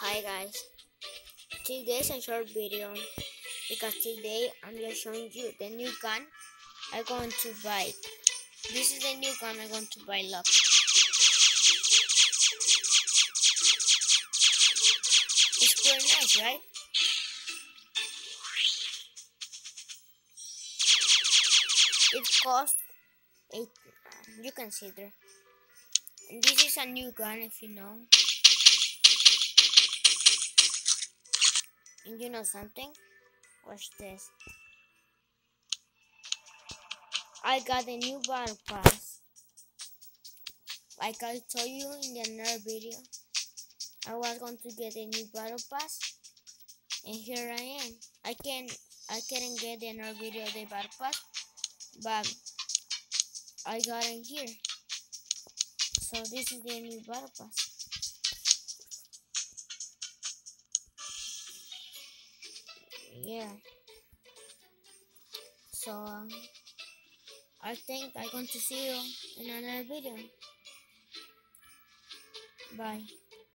Hi guys, today is a short video because today I'm just showing you the new gun I'm going to buy. This is the new gun I'm going to buy. Look. It's pretty nice, right? It costs eight. You can see there. And this is a new gun, if you know. And you know something? Watch this. I got a new battle pass. Like I told you in the another video, I was going to get a new battle pass, and here I am. I can't. I couldn't get another video of the battle pass, but I got it here. So this is the new battle pass. Yeah. So um, I think I'm going to see you in another video. Bye